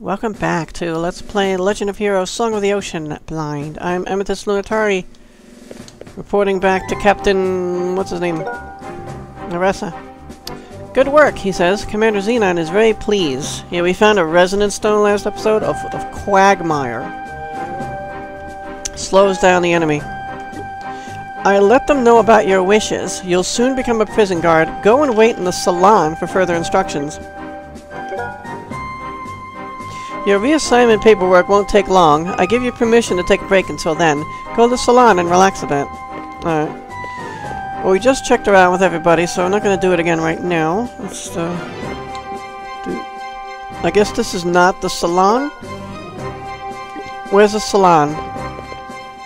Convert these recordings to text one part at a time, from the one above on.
Welcome back to Let's Play Legend of Heroes Song of the Ocean Blind. I'm Amethyst Lunitari, reporting back to Captain... what's his name? Naressa. Good work, he says. Commander Xenon is very pleased. Yeah, we found a resonance stone last episode of, of Quagmire. Slows down the enemy. I let them know about your wishes. You'll soon become a prison guard. Go and wait in the salon for further instructions. Your reassignment paperwork won't take long. I give you permission to take a break until then. Go to the salon and relax a bit. Alright. Well, we just checked around with everybody, so I'm not going to do it again right now. Let's, uh... Do... I guess this is not the salon? Where's the salon?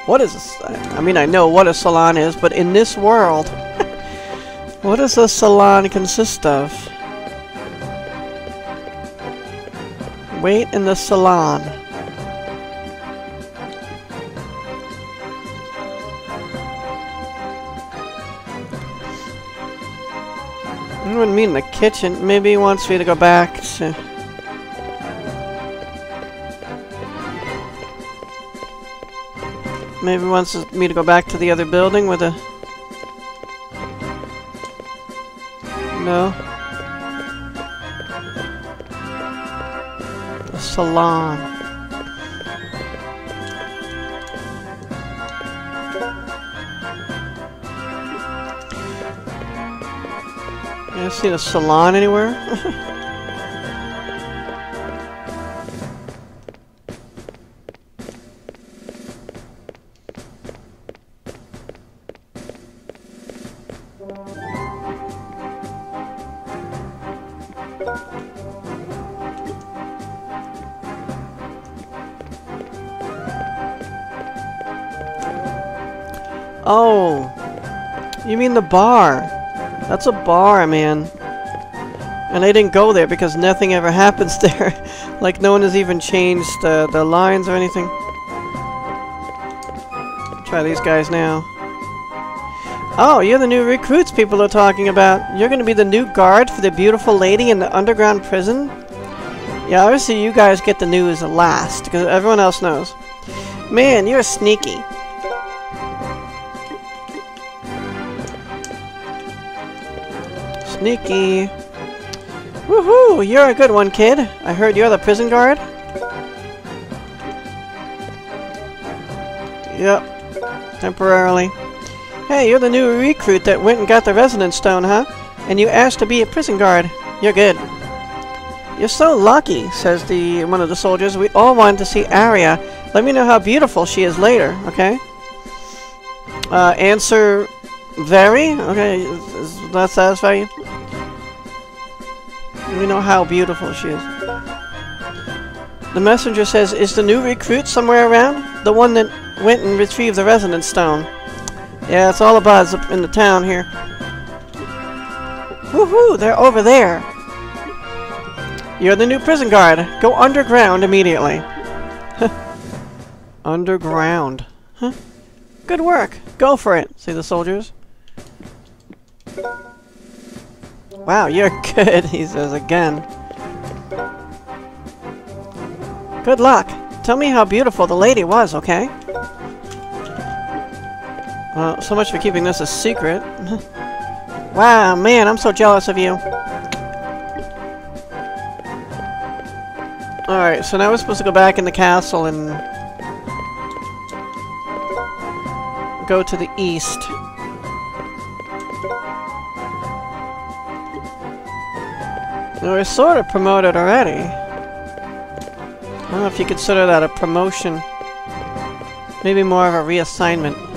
What is this? I mean, I know what a salon is, but in this world... what does a salon consist of? Wait in the salon. I wouldn't mean the kitchen. Maybe he wants me to go back to... Maybe wants me to go back to the other building with a... No? Salon. You seen a salon anywhere? you mean the bar? That's a bar, man. And I didn't go there because nothing ever happens there. like no one has even changed uh, the lines or anything. Try these guys now. Oh, you're the new recruits people are talking about. You're gonna be the new guard for the beautiful lady in the underground prison? Yeah, obviously you guys get the news last, because everyone else knows. Man, you're sneaky. Sneaky. Woohoo! You're a good one, kid. I heard you're the prison guard? Yep. Temporarily. Hey, you're the new recruit that went and got the resonance stone, huh? And you asked to be a prison guard. You're good. You're so lucky, says the one of the soldiers. We all wanted to see Aria. Let me know how beautiful she is later, okay? Uh, answer very? Okay, does that satisfy you? We know how beautiful she is. The messenger says, is the new recruit somewhere around? The one that went and retrieved the resonance stone. Yeah, it's all abuzz up in the town here. Woohoo! They're over there! You're the new prison guard. Go underground immediately. underground. Huh? Good work. Go for it, say the soldiers. Wow, you're good, he says again. Good luck. Tell me how beautiful the lady was, okay? Well, so much for keeping this a secret. wow, man, I'm so jealous of you. Alright, so now we're supposed to go back in the castle and... go to the east. We're sort of promoted already. I don't know if you consider that a promotion. Maybe more of a reassignment.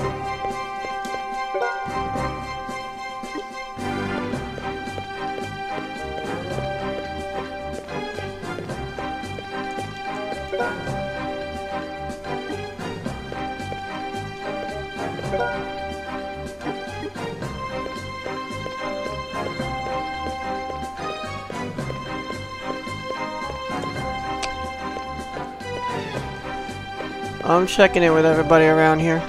Checking in with everybody around here.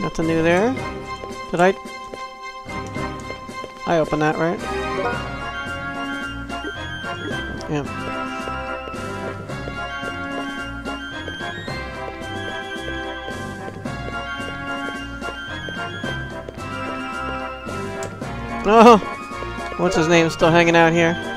Nothing new there. Did I... I opened that, right? Yep. Oh! What's his name still hanging out here?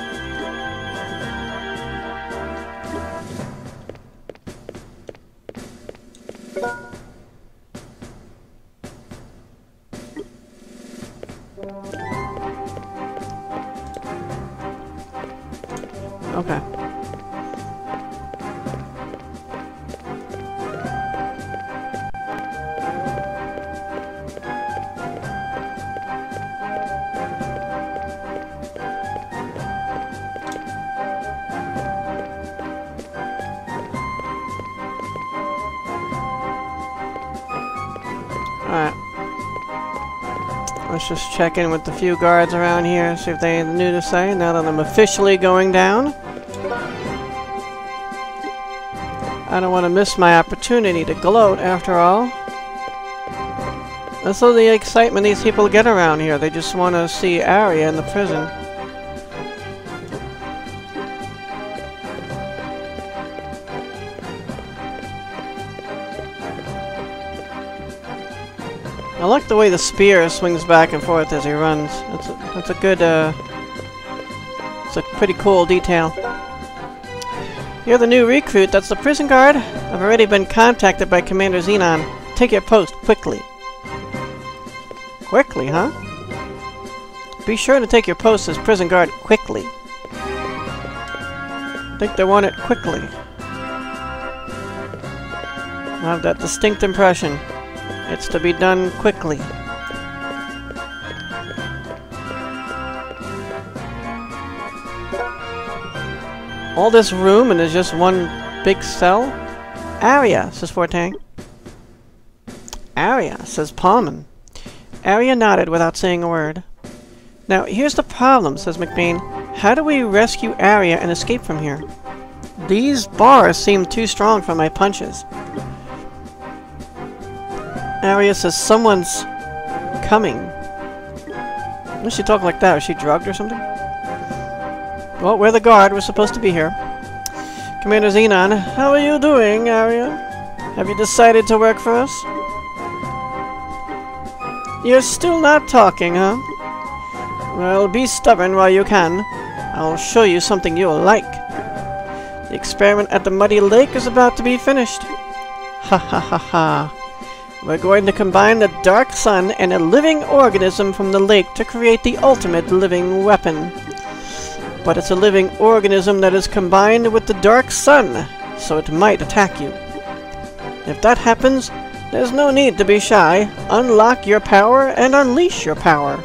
Check in with the few guards around here, see if they have new to say now that I'm officially going down. I don't want to miss my opportunity to gloat, after all. That's all the excitement these people get around here. They just want to see Aria in the prison. Like the way the spear swings back and forth as he runs. That's a, that's a good, uh... It's a pretty cool detail. You're the new recruit, that's the prison guard? I've already been contacted by Commander Xenon. Take your post, quickly. Quickly, huh? Be sure to take your post as prison guard quickly. I think they want it quickly. I have that distinct impression. It's to be done quickly. All this room and there's just one big cell? Aria, says Fortang. Aria, says Palman. Aria nodded without saying a word. Now, here's the problem, says McBain. How do we rescue Aria and escape from here? These bars seem too strong for my punches. Aria says someone's coming. Does she talk like that? Is she drugged or something? Well, we're the guard. We're supposed to be here. Commander Xenon, how are you doing, Aria? Have you decided to work for us? You're still not talking, huh? Well, be stubborn while you can. I'll show you something you'll like. The experiment at the Muddy Lake is about to be finished. Ha ha ha ha. We're going to combine the Dark Sun and a living organism from the lake to create the ultimate living weapon. But it's a living organism that is combined with the Dark Sun, so it might attack you. If that happens, there's no need to be shy. Unlock your power and unleash your power.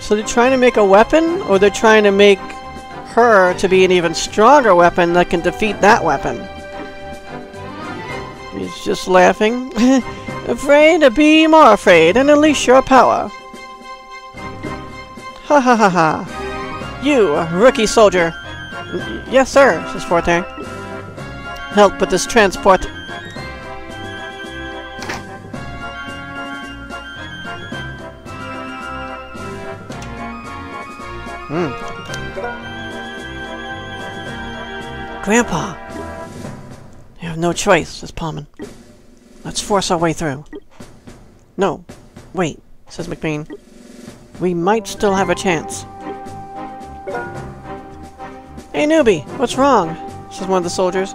So they're trying to make a weapon, or they're trying to make her to be an even stronger weapon that can defeat that weapon? He's just laughing. afraid? To be more afraid and unleash your power. Ha ha ha ha. You, a rookie soldier. Yes, sir, says Forte. Help with this transport. Hmm. Grandpa! You have no choice, says Palman. Let's force our way through. No. Wait, says McBain. We might still have a chance. Hey, newbie! What's wrong? says one of the soldiers.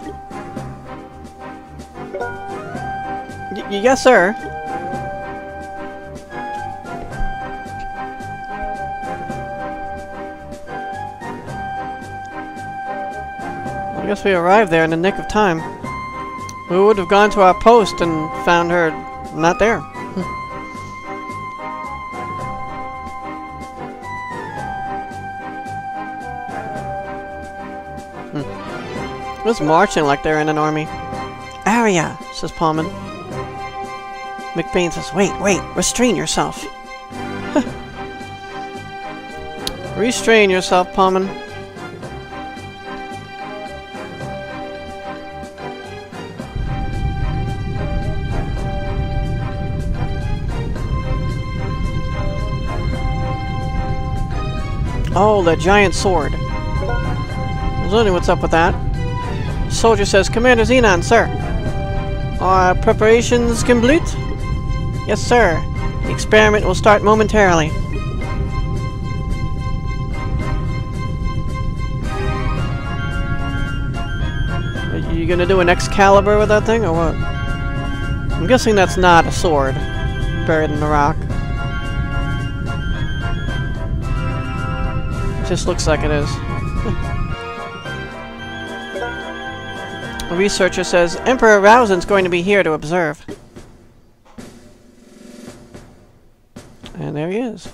Y yes, sir. I guess we arrived there in the nick of time. We would have gone to our post and found her not there. hmm. Was marching like they're in an army. Aria, says Palman. McBain says, wait, wait, restrain yourself. restrain yourself, Palman. Oh, the giant sword. I was wondering what's up with that. Soldier says, Commander Xenon, sir. Are preparations complete? Yes, sir. The experiment will start momentarily. Are you gonna do an Excalibur with that thing, or what? I'm guessing that's not a sword buried in the rock. Just looks like it is. a researcher says, Emperor Rausen's going to be here to observe. And there he is.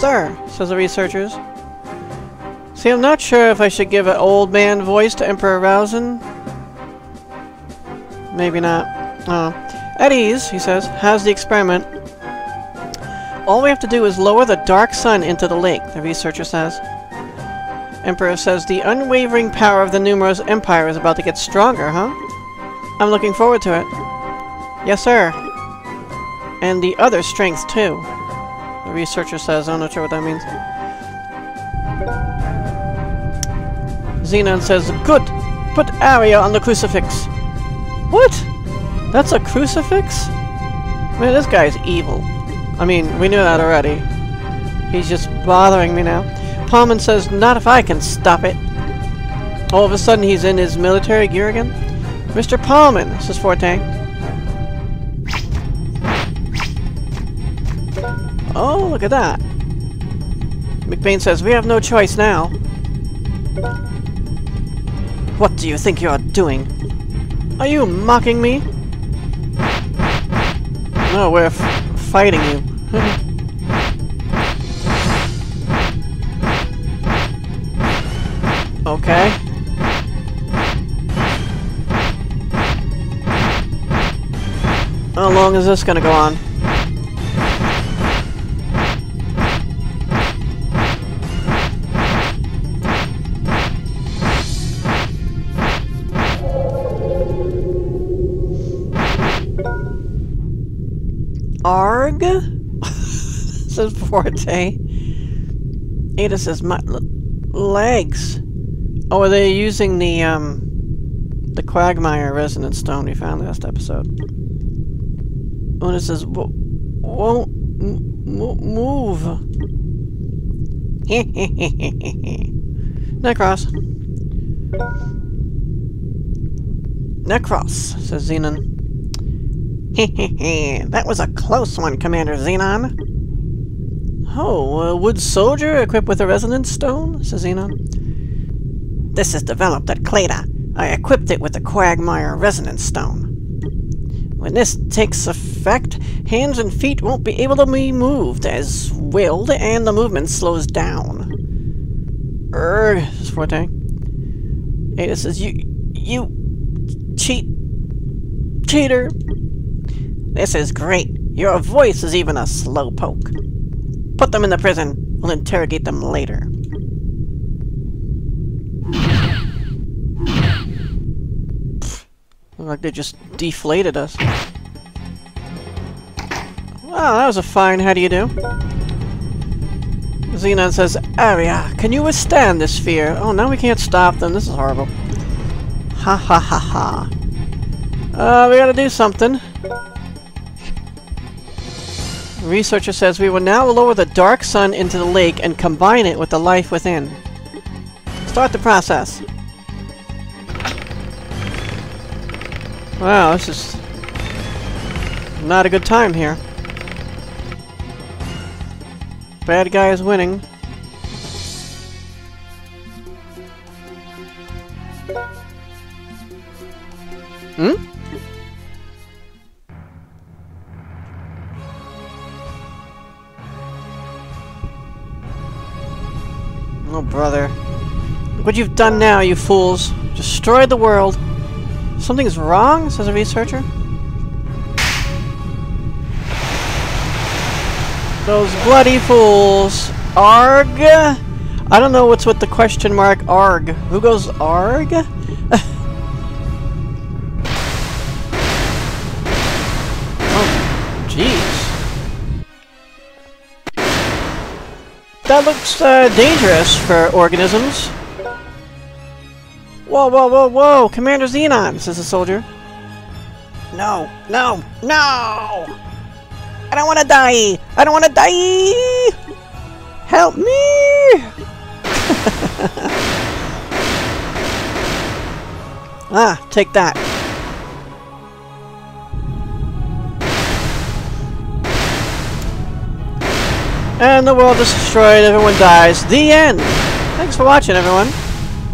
Sir, says the researchers. See, I'm not sure if I should give an old man voice to Emperor Rausen. Maybe not. Oh. At ease, he says, How's the experiment. All we have to do is lower the dark sun into the lake, the researcher says. Emperor says the unwavering power of the Numeros Empire is about to get stronger, huh? I'm looking forward to it. Yes, sir. And the other strength, too. The researcher says, I'm not sure what that means. Xenon says, Good! Put Aria on the crucifix! What? That's a crucifix? Man, this guy's evil. I mean, we knew that already. He's just bothering me now. Palman says, not if I can stop it. All of a sudden, he's in his military gear again. Mr. Palman, says Forte. Oh, look at that. McBain says, we have no choice now. What do you think you're doing? Are you mocking me? No, we're fighting you. How long is this gonna go on? Arg? says Forte. Aida says, my legs. Oh, are they using the, um, the Quagmire Resonance Stone we found last episode? Una says, won't move. Necros. Necros, says Xenon. that was a close one, Commander Xenon. Oh, a wood soldier equipped with a resonance stone? says Xenon. This is developed at Clada. I equipped it with the Quagmire resonance stone. When this takes effect, hands and feet won't be able to be moved as willed, and the movement slows down. Erg, says Forte. Aida says, you, you, cheat, cheater. This is great. Your voice is even a slowpoke. Put them in the prison. We'll interrogate them later. Look like they just deflated us. Wow, that was a fine how do you do. Xenon says, Aria, can you withstand this fear? Oh, now we can't stop them. This is horrible. Ha ha ha ha. Uh, we gotta do something. Researcher says we will now lower the dark sun into the lake and combine it with the life within. Start the process. Wow, this is not a good time here. Bad guy is winning. Hmm? Oh, brother. Look what you've done now, you fools. Destroyed the world. Something's wrong, says a researcher. Those bloody fools. Arg? I don't know what's with the question mark arg. Who goes arg? oh, jeez. That looks uh, dangerous for organisms. Whoa, whoa, whoa, whoa! Commander Xenon, says the soldier. No, no, no! I don't want to die! I don't want to die! Help me! ah, take that. And the world is destroyed, everyone dies. The end! Thanks for watching, everyone.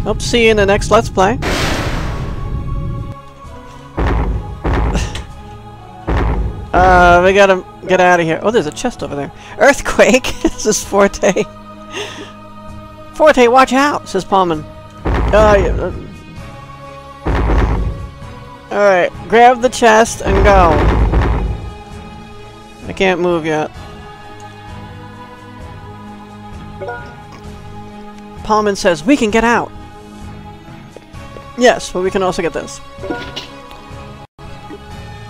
Hope to see you in the next Let's Play. Uh, we gotta get out of here. Oh, there's a chest over there. Earthquake! this is Forte. Forte, watch out! Says Palman. Uh, yeah, Alright, grab the chest and go. I can't move yet. Palman says, we can get out. Yes, but we can also get this.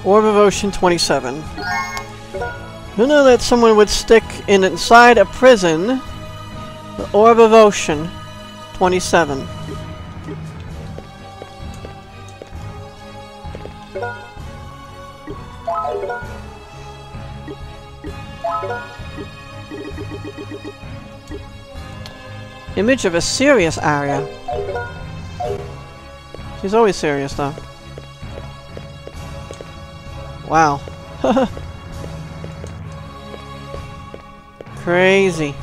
Orb of Ocean 27. Who knew that someone would stick in inside a prison the Orb of Ocean 27. Image of a serious Aria. She's always serious, though. Wow. Crazy.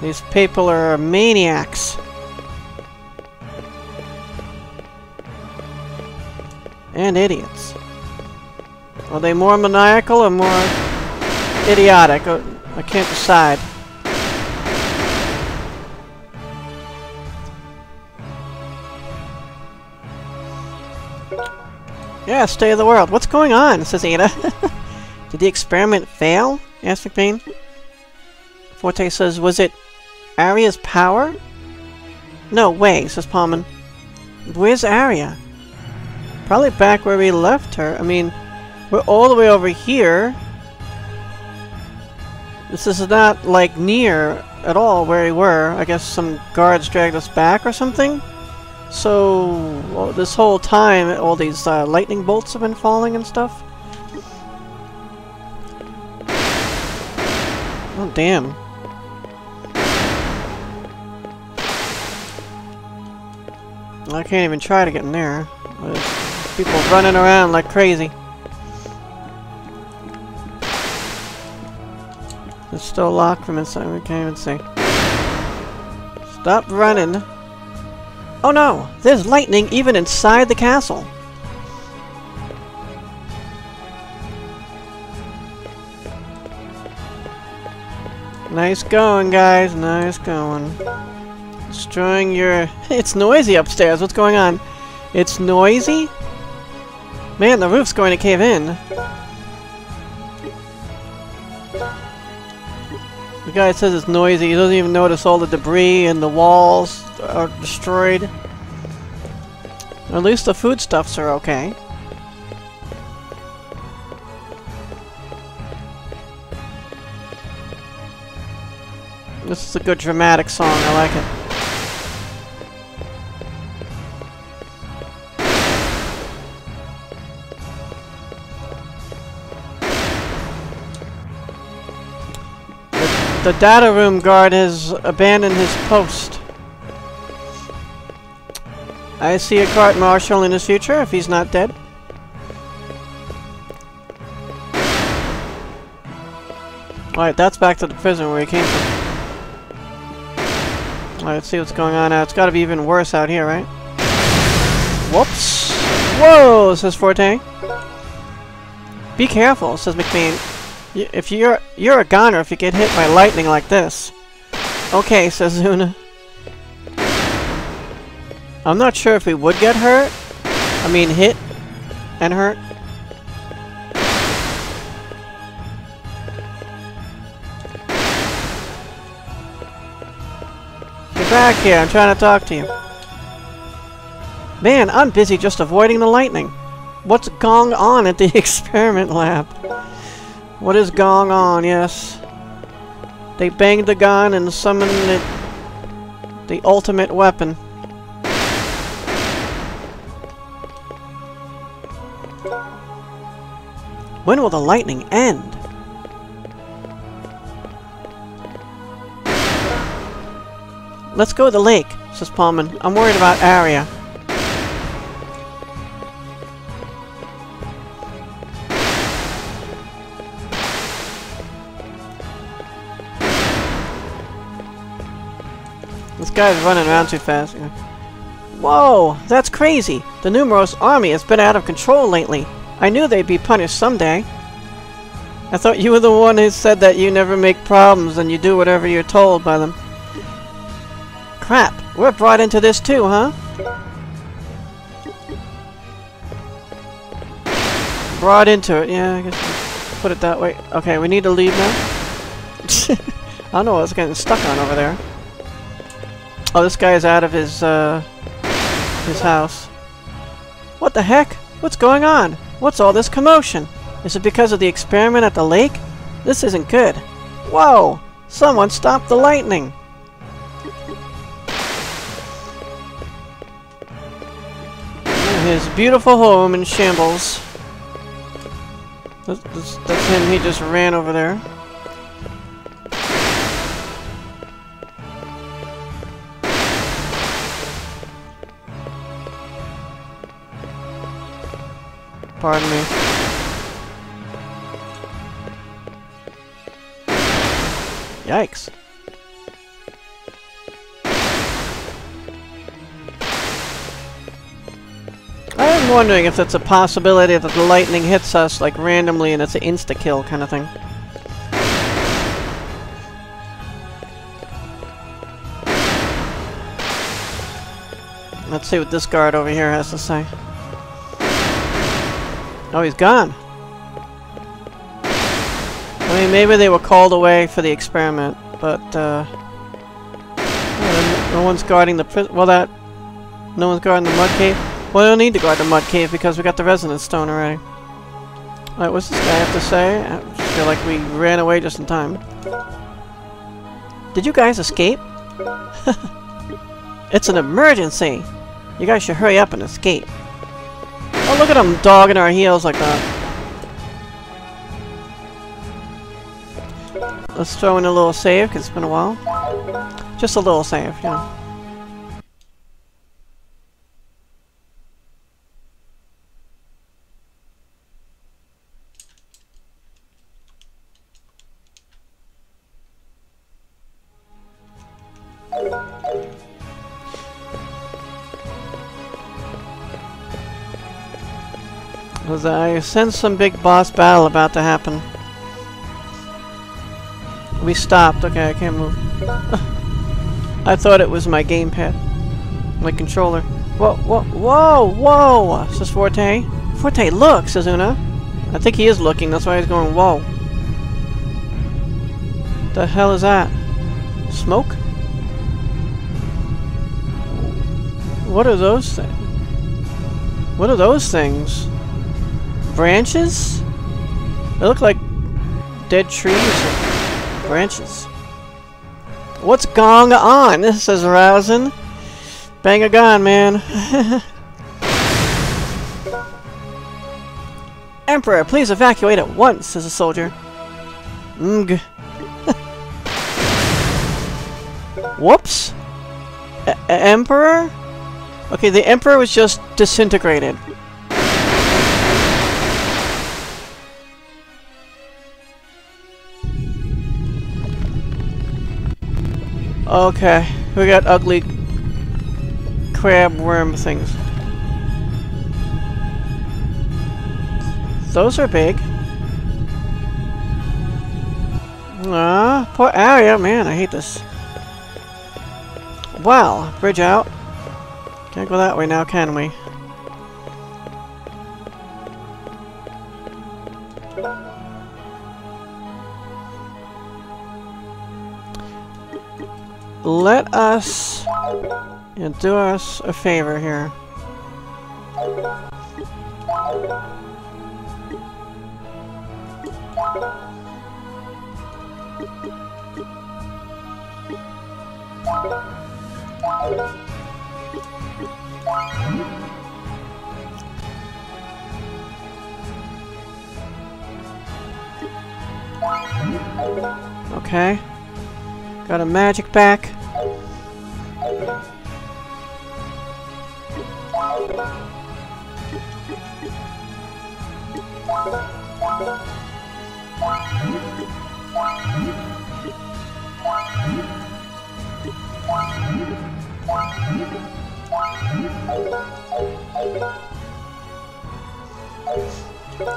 These people are maniacs. And idiots. Are they more maniacal or more idiotic? Uh, I can't decide. Yeah, stay of the world. What's going on? says Aida. Did the experiment fail? asks McBain. Forte says, was it Aria's power? No way, says Palman. Where's Aria? Probably back where we left her. I mean, we're all the way over here. This is not, like, near at all where we were. I guess some guards dragged us back or something? So, well, this whole time, all these uh, lightning bolts have been falling and stuff? Oh, damn. I can't even try to get in there. There's people running around like crazy. It's still locked from inside, we can't even see. Stop running. Oh no! There's lightning even inside the castle! Nice going, guys. Nice going. Destroying your... it's noisy upstairs. What's going on? It's noisy? Man, the roof's going to cave in. Guy says it's noisy. He doesn't even notice all the debris and the walls are destroyed. At least the foodstuffs are okay. This is a good dramatic song, I like it. The, data room guard has abandoned his post. I see a court martial in his future if he's not dead. Alright, that's back to the prison where he came from. Alright, let's see what's going on now. It's gotta be even worse out here, right? Whoops! Whoa, says Forte. Be careful, says If you're you're a goner if you get hit by lightning like this. Okay, says Zuna. I'm not sure if we would get hurt. I mean, hit and hurt. Get back here, I'm trying to talk to you. Man, I'm busy just avoiding the lightning. What's going on at the experiment lab? What is going on, yes? They banged the gun and summoned it, the ultimate weapon. When will the lightning end? Let's go to the lake, says Palman. I'm worried about Aria. Guy's running around too fast. Whoa, that's crazy. The Numeros army has been out of control lately. I knew they'd be punished someday. I thought you were the one who said that you never make problems and you do whatever you're told by them. Crap, we're brought into this too, huh? Brought into it, yeah, I guess put it that way. Okay, we need to leave now. I don't know what's getting stuck on over there. Oh, this guy is out of his, uh, his house. What the heck? What's going on? What's all this commotion? Is it because of the experiment at the lake? This isn't good. Whoa! Someone stop the lightning! His beautiful home in shambles. That's, that's, that's him, he just ran over there. Pardon me. Yikes. I'm wondering if it's a possibility that the lightning hits us, like, randomly and it's an insta-kill kind of thing. Let's see what this guard over here has to say. Oh, he's gone. I mean, maybe they were called away for the experiment, but, uh... No one's guarding the. Well, that... No one's guarding the mud cave. Well, we don't need to guard the mud cave because we got the resonance stone already. Alright, what's this guy have to say? I feel like we ran away just in time. Did you guys escape? it's an emergency! You guys should hurry up and escape. Oh, look at them dogging our heels like that. Let's throw in a little save, because it's been a while. Just a little save, yeah. Because I sense some big boss battle about to happen. We stopped. Okay, I can't move. I thought it was my gamepad. My controller. Whoa, whoa, whoa, whoa! This Forte? Forte, look, says Una. I think he is looking, that's why he's going, whoa. The hell is that? Smoke? What are those things? What are those things? Branches? They look like dead trees or branches. What's going on? This is rousing. Bang a gun, man. Emperor, please evacuate at once, says a soldier. Mg. Whoops. E Emperor? Okay, the Emperor was just disintegrated. Okay, we got ugly crab worm things. Those are big. Ah, poor Aria, man, I hate this. Wow, bridge out. Can't go that way now, can we? Let us yeah, do us a favor here. Okay. Got a magic back.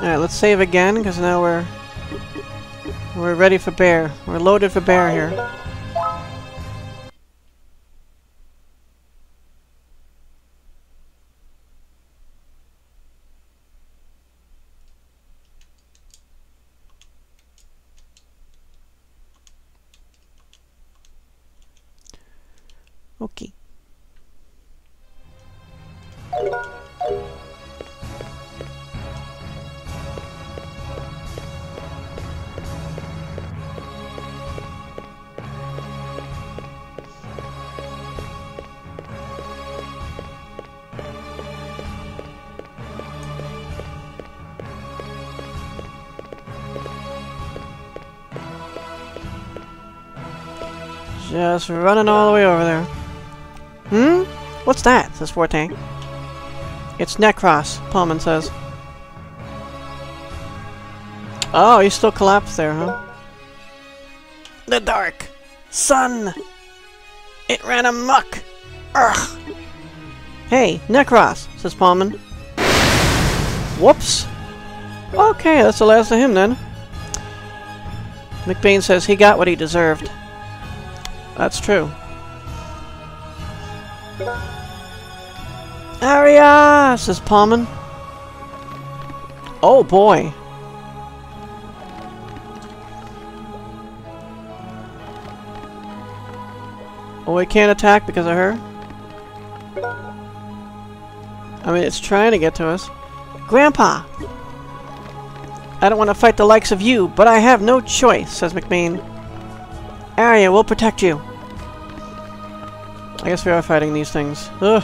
Alright, let's save again, because now we're... We're ready for bear. We're loaded for bear here. Just running all the way over there. Hmm? What's that? says Forte. It's Necros, Palman says. Oh, he's still collapsed there, huh? The dark! Sun! It ran amok! Ugh! Hey, Necros, says Palman. Whoops! Okay, that's the last of him then. McBain says he got what he deserved. That's true. Aria! says Palman. Oh boy. Oh, we can't attack because of her? I mean, it's trying to get to us. Grandpa! I don't want to fight the likes of you, but I have no choice, says McBain. Aria will protect you. I guess we are fighting these things. Ugh.